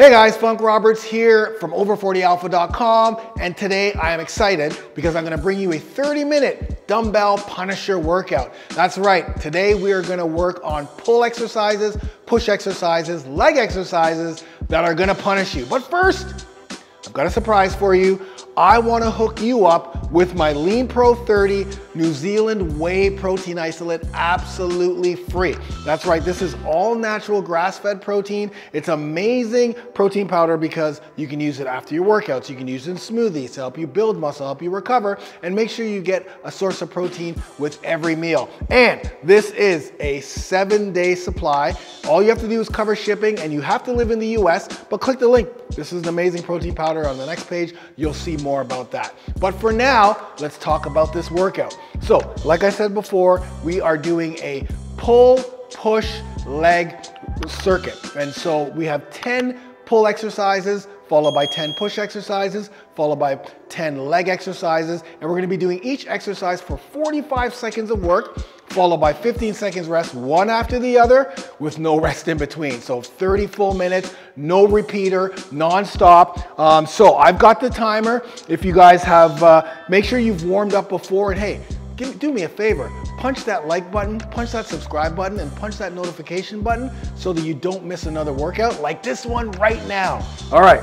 Hey guys, Funk Roberts here from over40alpha.com and today I am excited because I'm gonna bring you a 30 minute dumbbell punisher workout. That's right, today we are gonna work on pull exercises, push exercises, leg exercises that are gonna punish you. But first, I've got a surprise for you. I wanna hook you up with my Lean Pro 30 New Zealand whey protein isolate absolutely free. That's right, this is all natural grass-fed protein. It's amazing protein powder because you can use it after your workouts. You can use it in smoothies to help you build muscle, help you recover, and make sure you get a source of protein with every meal. And this is a seven day supply. All you have to do is cover shipping and you have to live in the US, but click the link. This is an amazing protein powder. On the next page, you'll see more about that. But for now, let's talk about this workout. So, like I said before, we are doing a pull, push, leg circuit. And so we have 10 pull exercises, followed by 10 push exercises, followed by 10 leg exercises. And we're gonna be doing each exercise for 45 seconds of work, followed by 15 seconds rest, one after the other, with no rest in between. So 30 full minutes, no repeater, non-stop. Um, so I've got the timer. If you guys have, uh, make sure you've warmed up before and hey, give, do me a favor, punch that like button, punch that subscribe button, and punch that notification button so that you don't miss another workout like this one right now. All right.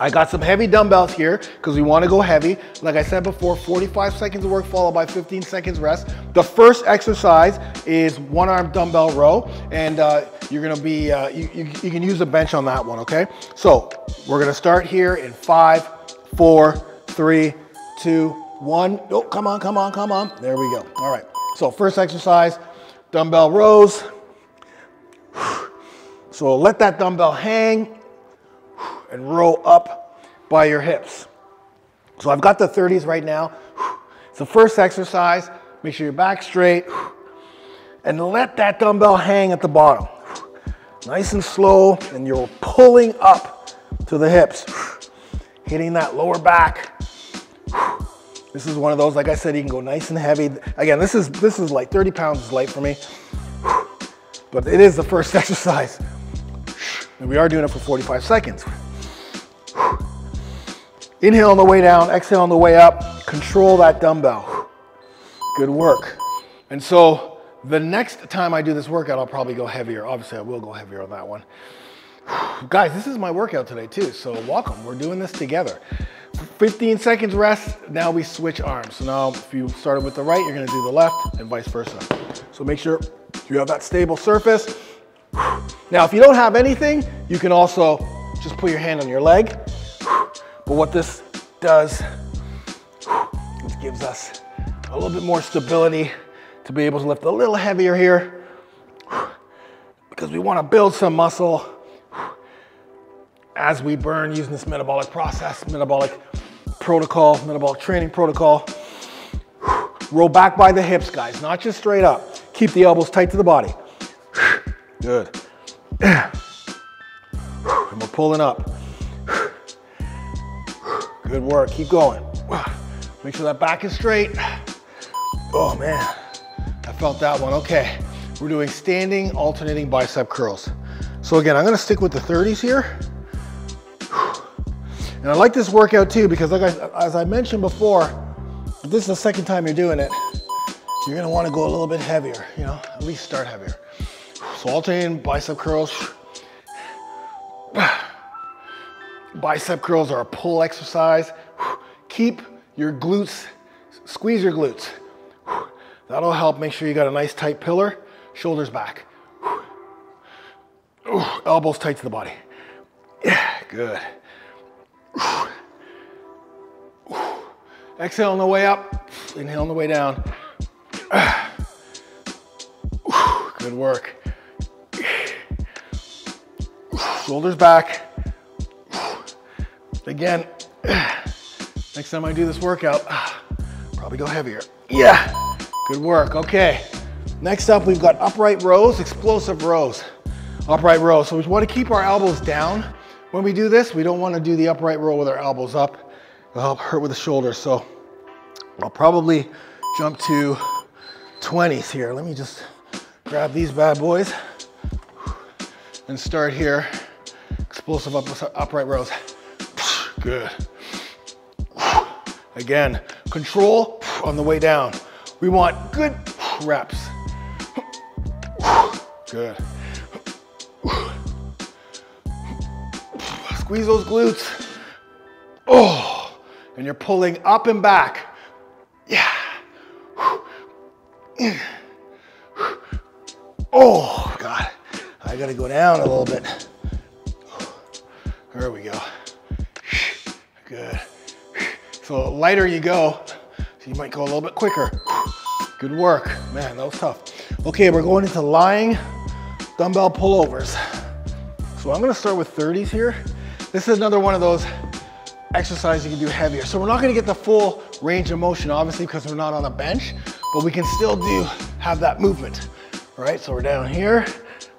I got some heavy dumbbells here because we want to go heavy. Like I said before, 45 seconds of work followed by 15 seconds rest. The first exercise is one arm dumbbell row and uh, you're going to be, uh, you, you, you can use a bench on that one, okay? So we're going to start here in five, four, three, two, one. Oh, come on, come on, come on. There we go. All right. So first exercise, dumbbell rows. So let that dumbbell hang and row up by your hips. So I've got the 30s right now. It's the first exercise. Make sure your back straight. And let that dumbbell hang at the bottom. Nice and slow, and you're pulling up to the hips. Hitting that lower back. This is one of those, like I said, you can go nice and heavy. Again, this is this is like 30 pounds is light for me, but it is the first exercise. And we are doing it for 45 seconds. Inhale on the way down, exhale on the way up. Control that dumbbell. Good work. And so the next time I do this workout, I'll probably go heavier. Obviously, I will go heavier on that one. Guys, this is my workout today too, so welcome. We're doing this together. 15 seconds rest, now we switch arms. So now if you started with the right, you're gonna do the left and vice versa. So make sure you have that stable surface. Now, if you don't have anything, you can also just put your hand on your leg. But what this does, it gives us a little bit more stability to be able to lift a little heavier here because we wanna build some muscle as we burn using this metabolic process, metabolic protocol, metabolic training protocol. Roll back by the hips, guys, not just straight up. Keep the elbows tight to the body. Good. And we're pulling up. Good work, keep going. Make sure that back is straight. Oh man, I felt that one, okay. We're doing standing alternating bicep curls. So again, I'm gonna stick with the 30s here. And I like this workout too because like I, as I mentioned before, if this is the second time you're doing it, you're gonna wanna go a little bit heavier, you know, at least start heavier. So alternating bicep curls. Bicep curls are a pull exercise. Keep your glutes, squeeze your glutes. That'll help make sure you got a nice tight pillar, shoulders back. Elbows tight to the body. Yeah, good. Exhale on the way up, inhale on the way down. Good work. Shoulders back. Again, next time I do this workout, probably go heavier. Yeah, good work. Okay, next up we've got upright rows, explosive rows. Upright rows. So we want to keep our elbows down when we do this. We don't want to do the upright row with our elbows up. It'll help hurt with the shoulders. So I'll probably jump to 20s here. Let me just grab these bad boys and start here explosive up, upright rows. Good. Again, control on the way down. We want good reps. Good. Squeeze those glutes. Oh, and you're pulling up and back. Yeah. Oh, God. I gotta go down a little bit. There we go. So lighter you go, you might go a little bit quicker. Good work. Man, that was tough. Okay, we're going into lying dumbbell pullovers. So I'm gonna start with 30s here. This is another one of those exercises you can do heavier. So we're not gonna get the full range of motion, obviously, because we're not on a bench, but we can still do, have that movement. All right, so we're down here.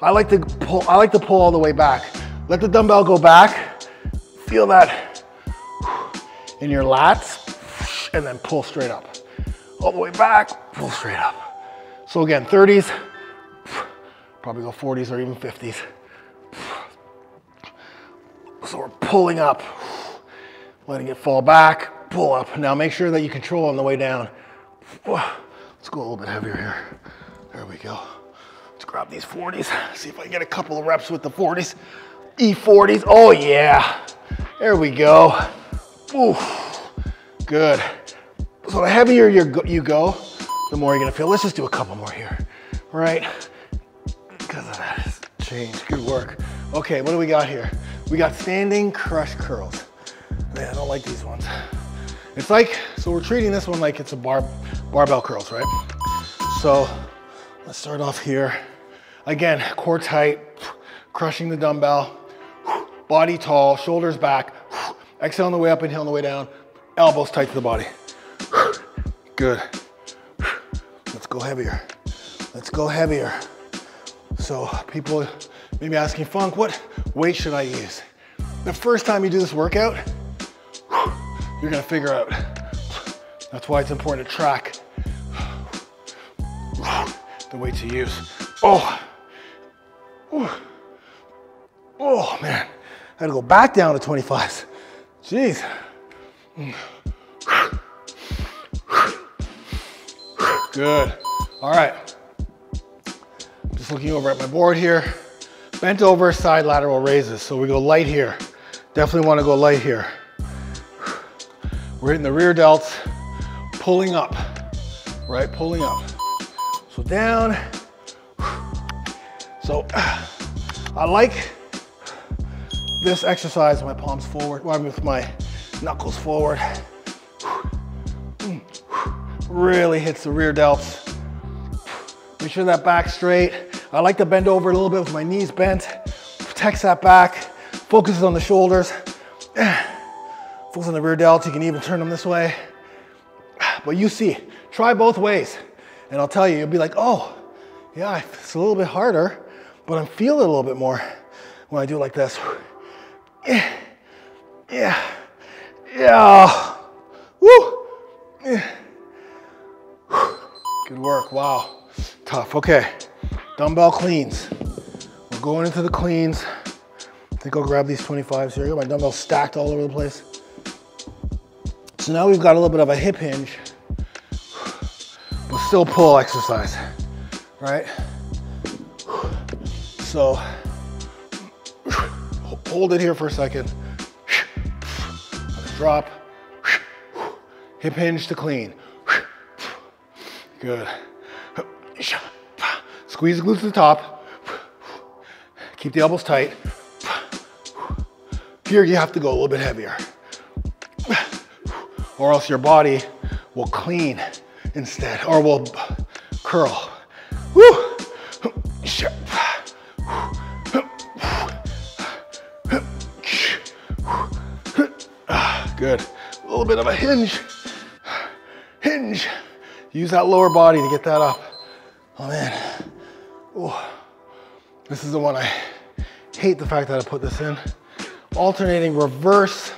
I like to pull, I like to pull all the way back. Let the dumbbell go back. Feel that in your lats, and then pull straight up. All the way back, pull straight up. So again, 30s, probably go 40s or even 50s. So we're pulling up, letting it fall back, pull up. Now make sure that you control on the way down. Let's go a little bit heavier here. There we go. Let's grab these 40s, see if I can get a couple of reps with the 40s. E40s, oh yeah. There we go. Ooh, good. So the heavier you go, the more you're gonna feel. Let's just do a couple more here, right? Because of that change, good work. Okay, what do we got here? We got standing crush curls. Man, I don't like these ones. It's like, so we're treating this one like it's a bar, barbell curls, right? So let's start off here. Again, core tight, crushing the dumbbell, body tall, shoulders back, exhale on the way up, inhale on the way down, elbows tight to the body. Good. Let's go heavier. Let's go heavier. So people may be asking, Funk, what weight should I use? The first time you do this workout, you're gonna figure out. That's why it's important to track the weight to use. Oh, oh man, I gotta go back down to 25s. Jeez. Good. All right. Just looking over at my board here. Bent over side lateral raises. So we go light here. Definitely want to go light here. We're hitting the rear delts, pulling up, right? Pulling up. So down. So I like this exercise my palms forward, well, with my knuckles forward. Really hits the rear delts. Make sure that back straight. I like to bend over a little bit with my knees bent. Protects that back. Focuses on the shoulders. Focus on the rear delts. You can even turn them this way. But you see, try both ways. And I'll tell you, you'll be like, oh, yeah, it's a little bit harder, but I'm feeling a little bit more when I do it like this. Yeah, yeah, yeah. Woo. Yeah. Good work, wow. Tough, okay. Dumbbell cleans. We're going into the cleans. I think I'll grab these 25s here. My dumbbells stacked all over the place. So now we've got a little bit of a hip hinge, but still pull exercise, right? So hold it here for a second. Drop, hip hinge to clean. Good. Squeeze the glutes to the top. Keep the elbows tight. Here you have to go a little bit heavier. Or else your body will clean instead, or will curl. Bit of a hinge. Hinge. Use that lower body to get that up. Oh man. Ooh. This is the one I hate the fact that I put this in. Alternating reverse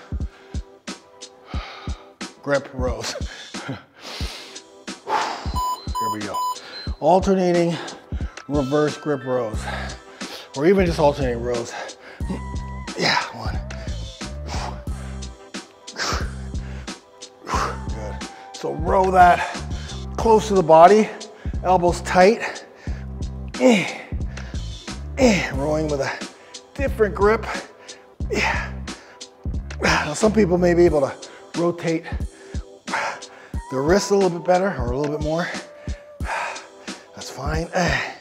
grip rows. Here we go. Alternating reverse grip rows. Or even just alternating rows. Row that close to the body, elbows tight. Eh, eh, rowing with a different grip. Yeah. Now some people may be able to rotate the wrist a little bit better or a little bit more. That's fine. Eh,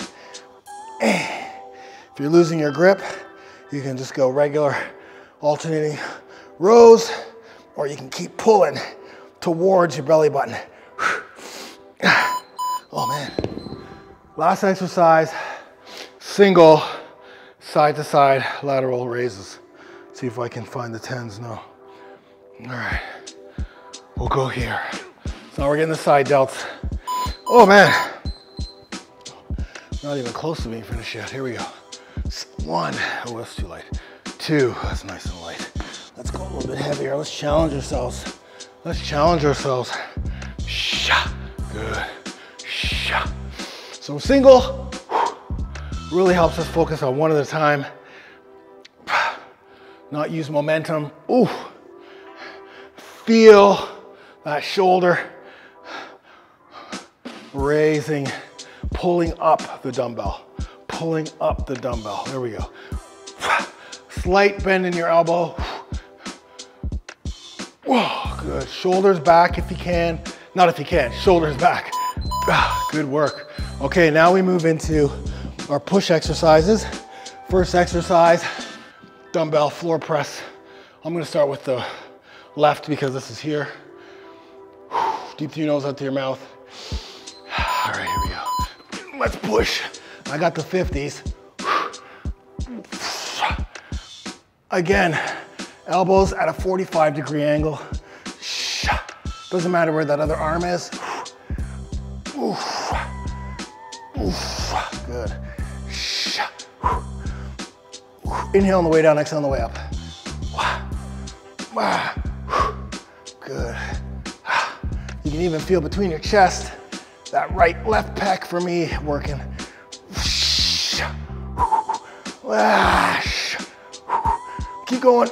eh. If you're losing your grip, you can just go regular alternating rows or you can keep pulling towards your belly button. Oh man. Last exercise, single side to side lateral raises. See if I can find the tens, no. All right, we'll go here. So now we're getting the side delts. Oh man. Not even close to being finished yet. Here we go. One, oh that's too light. Two, that's nice and light. Let's go a little bit heavier. Let's challenge ourselves. Let's challenge ourselves. Sha, good. Sha. So single really helps us focus on one at a time. Not use momentum. Ooh. Feel that shoulder raising, pulling up the dumbbell, pulling up the dumbbell. There we go. Slight bend in your elbow. Whoa, good. Shoulders back if you can. Not if you can, shoulders back. Ah, good work. Okay, now we move into our push exercises. First exercise, dumbbell floor press. I'm gonna start with the left because this is here. Deep through your nose, out to your mouth. All right, here we go. Let's push. I got the 50s. Again, elbows at a 45 degree angle. Doesn't matter where that other arm is. Good. Inhale on the way down, exhale on the way up. Good. You can even feel between your chest, that right left pec for me working. Keep going.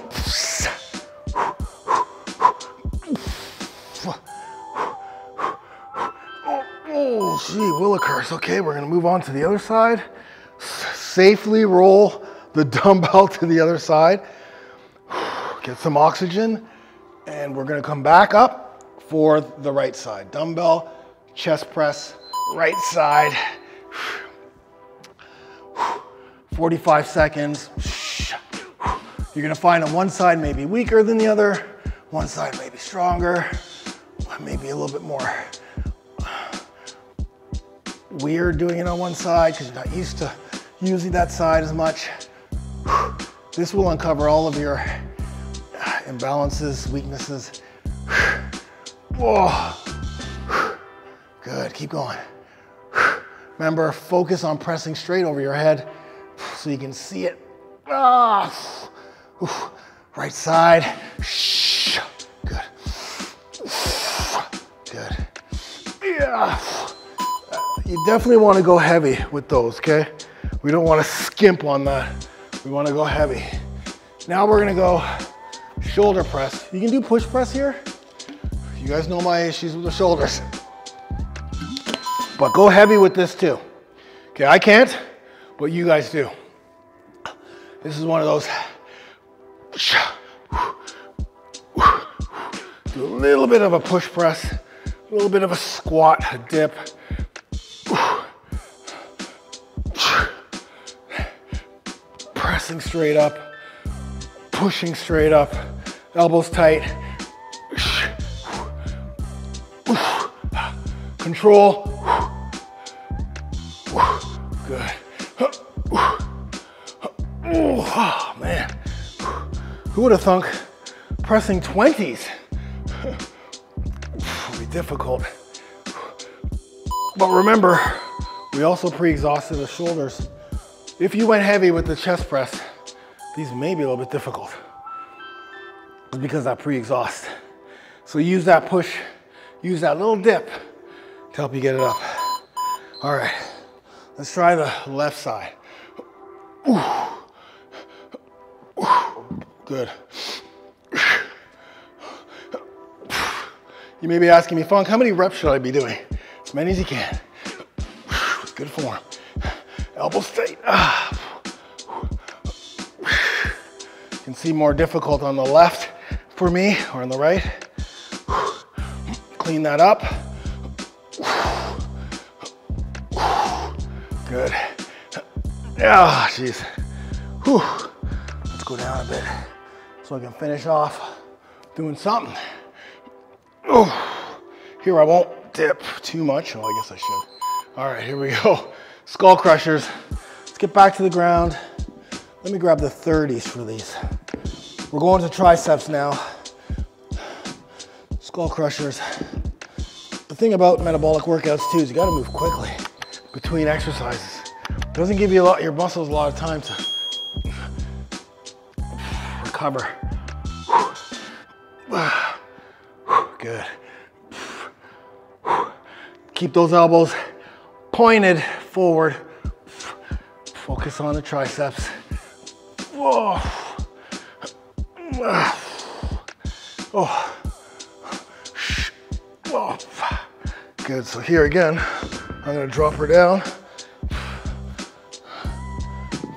Gee, Willikers. Okay, we're gonna move on to the other side. Safely roll the dumbbell to the other side. Get some oxygen, and we're gonna come back up for the right side. Dumbbell, chest press, right side. 45 seconds. You're gonna find on one side maybe weaker than the other, one side maybe stronger, maybe a little bit more weird doing it on one side because you're not used to using that side as much. This will uncover all of your imbalances, weaknesses. Whoa. Good, keep going. Remember, focus on pressing straight over your head so you can see it. Ah. Right side. Good. Good. Yeah. You definitely want to go heavy with those, okay? We don't want to skimp on that. We want to go heavy. Now we're to go shoulder press. You can do push press here. You guys know my issues with the shoulders. But go heavy with this too. Okay, I can't, but you guys do. This is one of those do a little bit of a push press, a little bit of a squat, a dip. Pressing straight up, pushing straight up, elbows tight. Control. Good. Oh, man. Who would have thunk pressing 20s would be difficult. But remember, we also pre-exhausted the shoulders. If you went heavy with the chest press, these may be a little bit difficult. Because I pre-exhaust. So use that push, use that little dip to help you get it up. All right, let's try the left side. Good. You may be asking me, Funk, how many reps should I be doing? As many as you can. Good form. Elbows tight. Ah. You can see more difficult on the left for me or on the right. Clean that up. Good. Yeah, jeez. Let's go down a bit so I can finish off doing something. Oh, here I won't dip too much. Oh, I guess I should. All right, here we go. Skull crushers. Let's get back to the ground. Let me grab the 30s for these. We're going to triceps now. Skull crushers. The thing about metabolic workouts too is you gotta move quickly between exercises. It doesn't give you a lot, your muscles a lot of time to recover. Good. Keep those elbows pointed forward. Focus on the triceps. Whoa. Oh. Oh. Good, so here again, I'm gonna drop her down.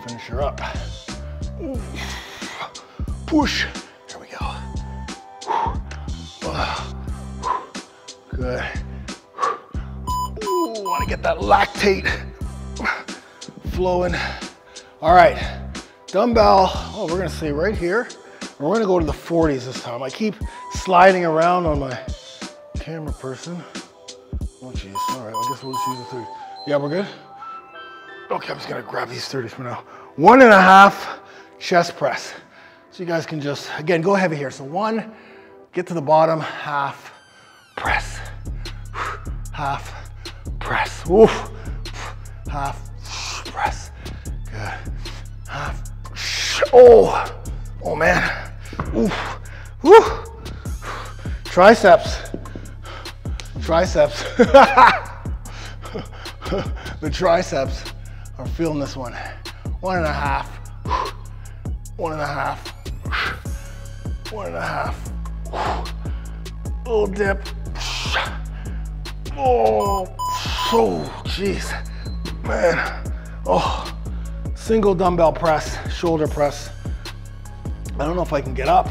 Finish her up. Push. Here we go. Good. Get that lactate flowing. All right, dumbbell, oh, we're gonna stay right here. We're gonna go to the 40s this time. I keep sliding around on my camera person. Oh geez, all right, I guess we'll just use the 30. Yeah, we're good? Okay, I'm just gonna grab these 30s for now. One and a half chest press. So you guys can just, again, go heavy here. So one, get to the bottom, half, press. Half, press. Oof. Half, press. Good. Half, oh, oh man. Oof. Woo. Triceps. Triceps. the triceps are feeling this one. One and a half. One and a half. One and a half. Little dip. Oh, oh, jeez. Man. Oh, single dumbbell press, shoulder press. I don't know if I can get up.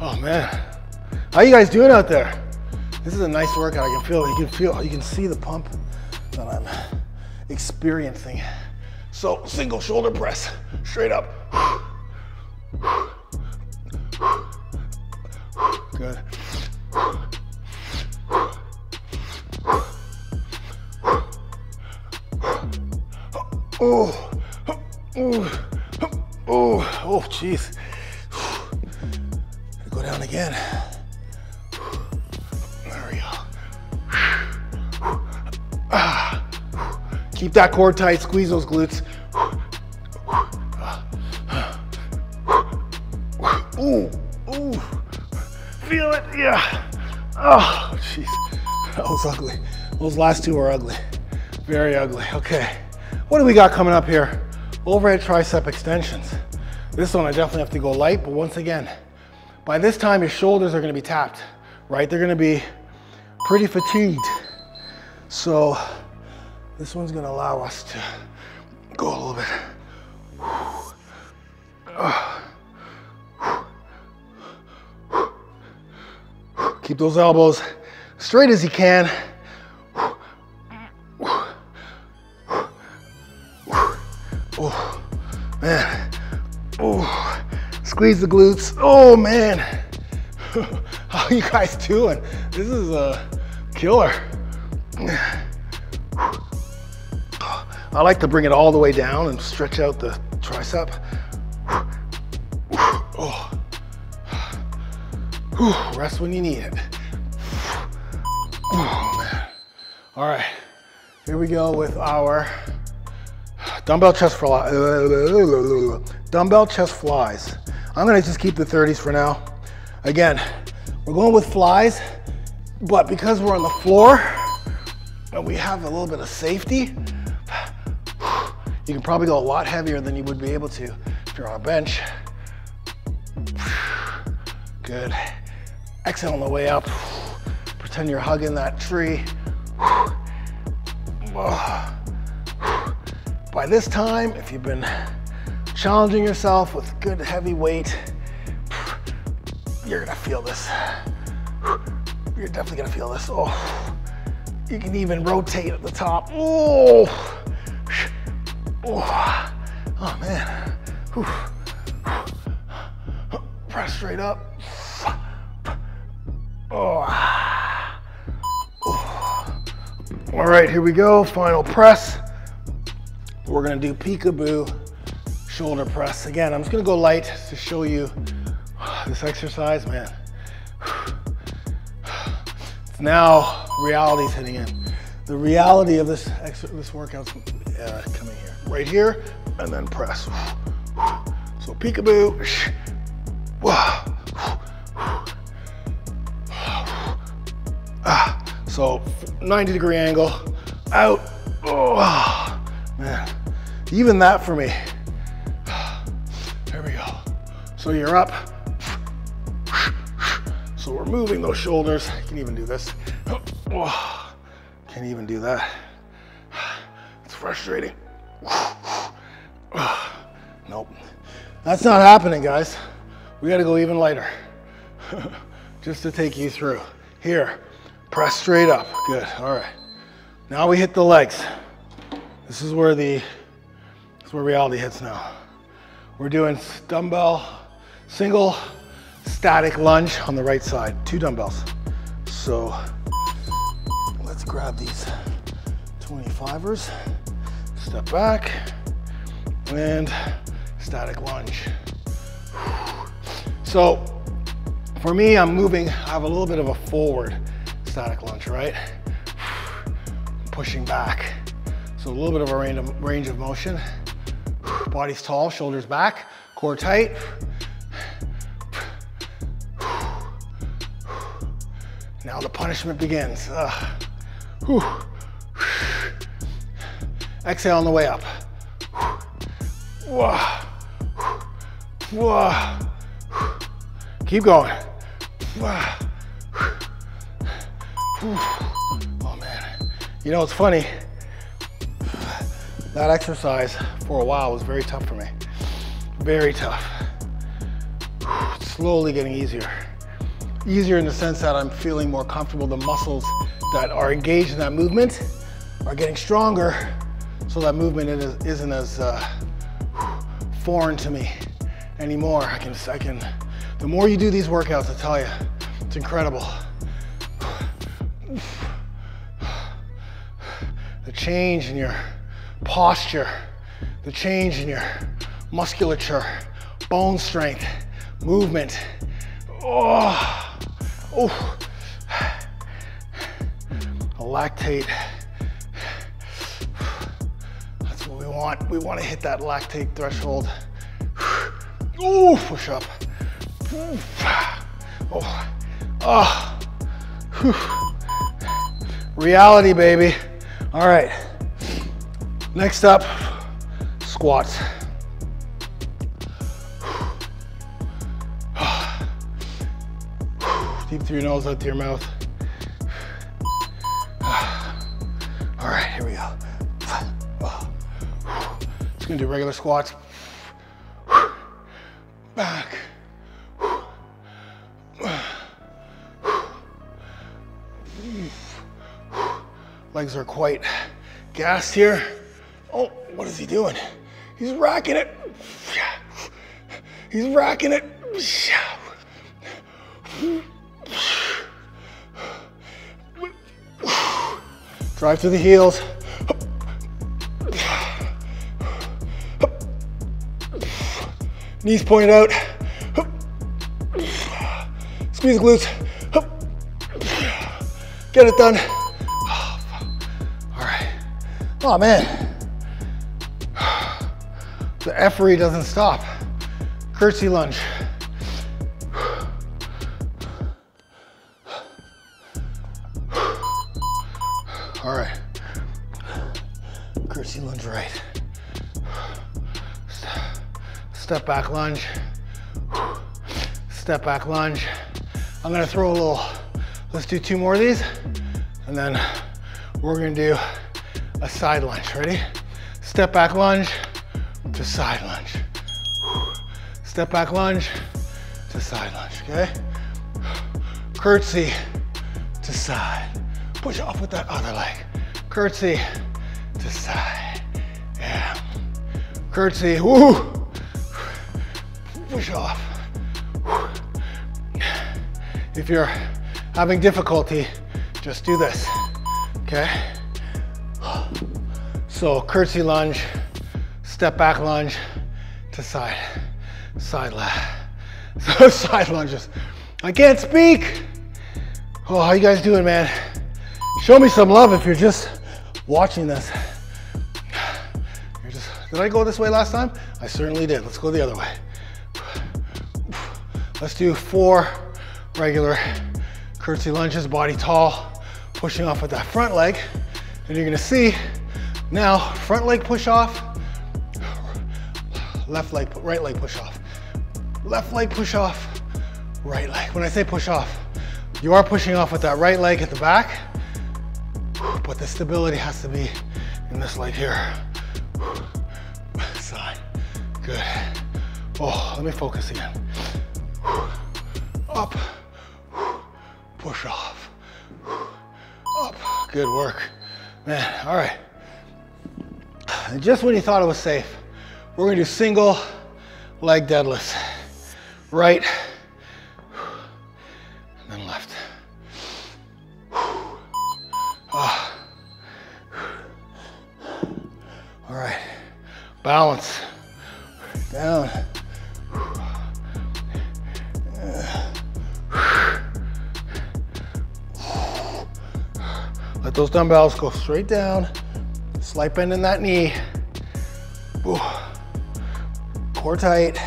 Oh man. How you guys doing out there? This is a nice workout. I can feel, you can feel, you can see the pump that I'm experiencing. So single shoulder press, straight up. Jeez. Go down again. There we go. Ah. Keep that core tight, squeeze those glutes. Ooh, ooh. Feel it, yeah. Oh, jeez. That was ugly. Those last two are ugly. Very ugly, okay. What do we got coming up here? Overhead tricep extensions. This one I definitely have to go light, but once again, by this time your shoulders are gonna be tapped, right? They're gonna be pretty fatigued. So this one's gonna allow us to go a little bit. Keep those elbows straight as you can. Squeeze the glutes. Oh, man. How you guys doing? This is a killer. I like to bring it all the way down and stretch out the tricep. Oh. Rest when you need it. Oh. All right, here we go with our dumbbell chest fly, dumbbell chest flies. I'm gonna just keep the 30s for now. Again, we're going with flies, but because we're on the floor and we have a little bit of safety, you can probably go a lot heavier than you would be able to if you're on a bench. Good. Exhale on the way up. Pretend you're hugging that tree. By this time, if you've been challenging yourself with good heavy weight, you're gonna feel this. You're definitely gonna feel this. Oh, you can even rotate at the top. Oh, oh, oh man. Press straight up. Oh. All right, here we go. Final press. We're gonna do peekaboo shoulder press. Again, I'm just gonna go light to show you this exercise, man. It's now reality's hitting in. The reality of this this workout's uh, coming here. Right here, and then press. So peekaboo. So 90 degree angle, out. Oh, man, even that for me. So you're up. So we're moving those shoulders. I can even do this. Can't even do that. It's frustrating. Nope. That's not happening, guys. We gotta go even lighter. Just to take you through. Here, Press straight up. Good. All right. Now we hit the legs. This is where the this is where reality hits now. We're doing dumbbell single static lunge on the right side. Two dumbbells. So let's grab these 25ers. Step back and static lunge. So for me, I'm moving, I have a little bit of a forward static lunge, right? Pushing back. So a little bit of a range of, range of motion. Body's tall, shoulders back, core tight. Now the punishment begins. Uh, Exhale on the way up. Keep going. Oh man. You know, it's funny. That exercise for a while was very tough for me. Very tough. Slowly getting easier. Easier in the sense that I'm feeling more comfortable. The muscles that are engaged in that movement are getting stronger so that movement isn't as uh, foreign to me anymore. I can, I can, the more you do these workouts, I tell you, it's incredible. the change in your posture, the change in your musculature, bone strength, movement. Oh, oh. lactate. That's what we want. We want to hit that lactate threshold. Ooh, push up. Oh, oh. Reality, baby. All right, next up, squats. Deep through your nose, out through your mouth. All right, here we go. Just gonna do regular squats. Back. Legs are quite gassed here. Oh, what is he doing? He's racking it. He's racking it. Drive through the heels. Knees pointed out. Squeeze the glutes. Get it done. All right. Oh man, the effery doesn't stop. Curtsy lunge. All right, curtsy lunge right. Step back lunge, step back lunge. I'm gonna throw a little, let's do two more of these, and then we're gonna do a side lunge. Ready? Step back lunge to side lunge. Step back lunge to side lunge, okay? Curtsy. Push off with that other leg. Curtsy to side. Yeah. Curtsy, woo. Push off. If you're having difficulty, just do this, okay? So curtsy lunge, step back lunge to side, side left. So side lunges. I can't speak. Oh, how you guys doing, man? Show me some love if you're just watching this. You're just, did I go this way last time? I certainly did. Let's go the other way. Let's do four regular curtsy lunges, body tall, pushing off with that front leg. And you're gonna see now, front leg push off, left leg, right leg push off. Left leg push off, right leg. When I say push off, you are pushing off with that right leg at the back, but the stability has to be in this leg here. Side, good. Oh, let me focus again. Up, push off, up. Good work. Man, all right. And just when you thought it was safe, we're gonna do single leg deadlifts. Right, and then left. Balance, down. Let those dumbbells go straight down. Slight bend in that knee. Ooh. Core tight.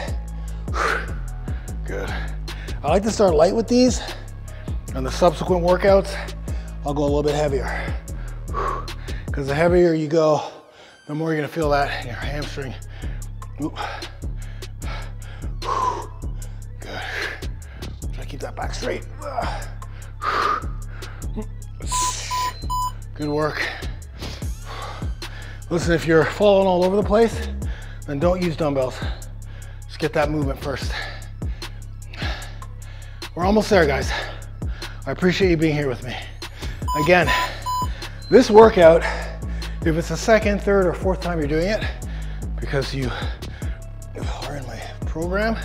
Good. I like to start light with these. and the subsequent workouts, I'll go a little bit heavier. Because the heavier you go, the more you're gonna feel that in your hamstring. Ooh. Good. Try to keep that back straight. Good work. Listen, if you're falling all over the place, then don't use dumbbells. Just get that movement first. We're almost there, guys. I appreciate you being here with me. Again, this workout, if it's the second, third, or fourth time you're doing it, because you are in my program,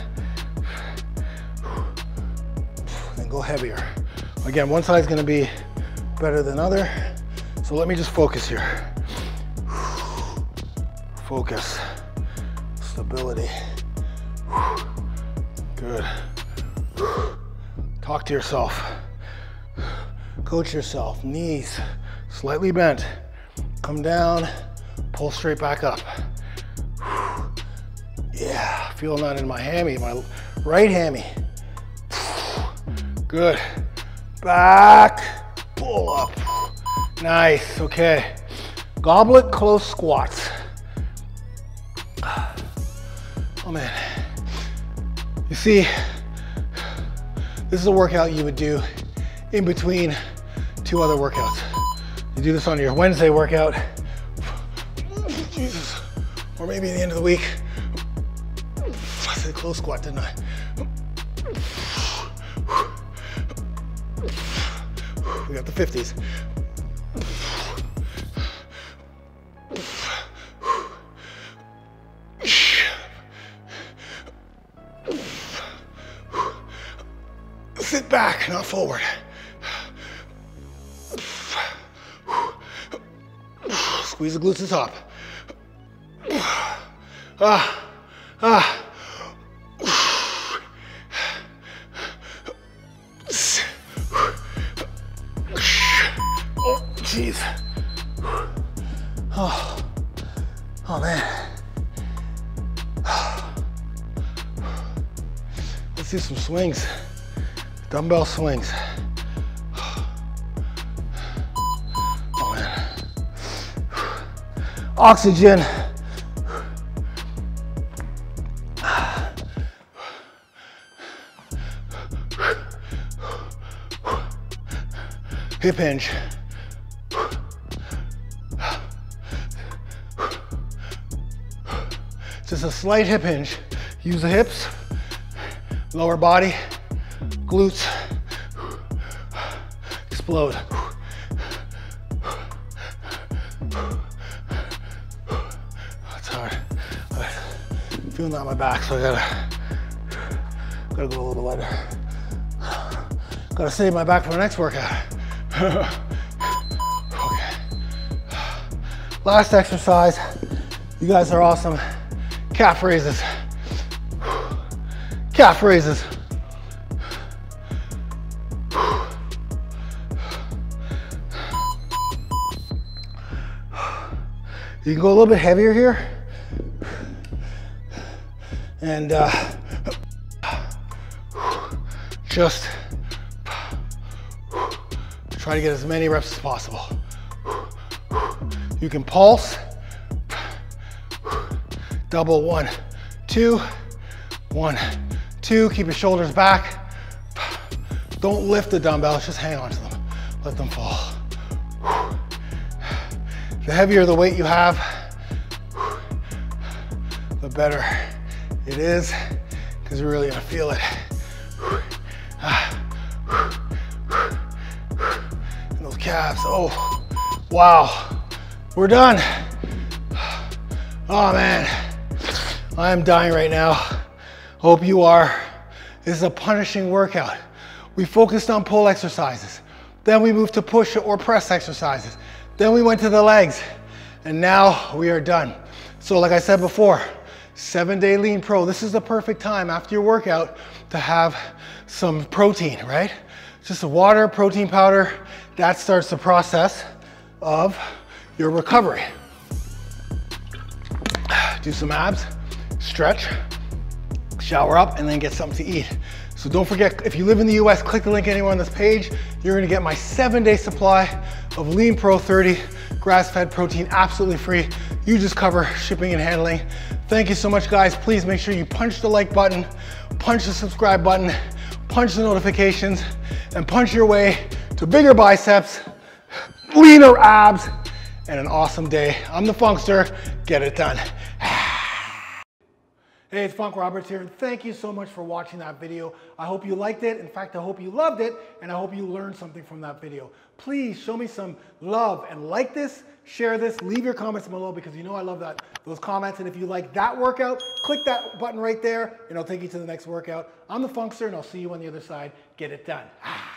then go heavier. Again, one side's gonna be better than other. So let me just focus here. Focus, stability. Good. Talk to yourself. Coach yourself. Knees slightly bent. Come down, pull straight back up. Yeah, feeling that in my hammy, my right hammy. Good. Back, pull up. Nice, okay. Goblet close squats. Oh man. You see, this is a workout you would do in between two other workouts. You do this on your Wednesday workout, Jesus, or maybe at the end of the week. I said close squat, didn't I? We got the 50s. Sit back, not forward. Squeeze the glutes to the top. Ah, ah. Oh, jeez. Oh, oh man. Let's do some swings. Dumbbell swings. Oxygen. hip hinge. Just a slight hip hinge. Use the hips, lower body, glutes, explode. That on my back, so I gotta, gotta go a little lighter. Gotta save my back for the next workout. okay. Last exercise. You guys are awesome. Calf raises. Calf raises. You can go a little bit heavier here. And uh, just try to get as many reps as possible. You can pulse, double one, two, one, two. Keep your shoulders back. Don't lift the dumbbells, just hang on to them. Let them fall. The heavier the weight you have, the better it is because you're really gonna feel it. And those calves, oh, wow, we're done. Oh man, I am dying right now. Hope you are. This is a punishing workout. We focused on pull exercises. Then we moved to push or press exercises. Then we went to the legs and now we are done. So like I said before, seven day lean pro. This is the perfect time after your workout to have some protein, right? Just water, protein powder. That starts the process of your recovery. Do some abs, stretch, shower up, and then get something to eat. So don't forget, if you live in the US, click the link anywhere on this page. You're gonna get my seven day supply of Lean Pro 30 grass-fed protein, absolutely free. You just cover shipping and handling. Thank you so much, guys. Please make sure you punch the like button, punch the subscribe button, punch the notifications, and punch your way to bigger biceps, leaner abs, and an awesome day. I'm the Funkster. Get it done. Hey, it's Funk Roberts here. And thank you so much for watching that video. I hope you liked it. In fact, I hope you loved it, and I hope you learned something from that video. Please show me some love and like this, share this, leave your comments below because you know I love that those comments. And if you like that workout, click that button right there, and I'll take you to the next workout. I'm the Funkster, and I'll see you on the other side. Get it done. Ah.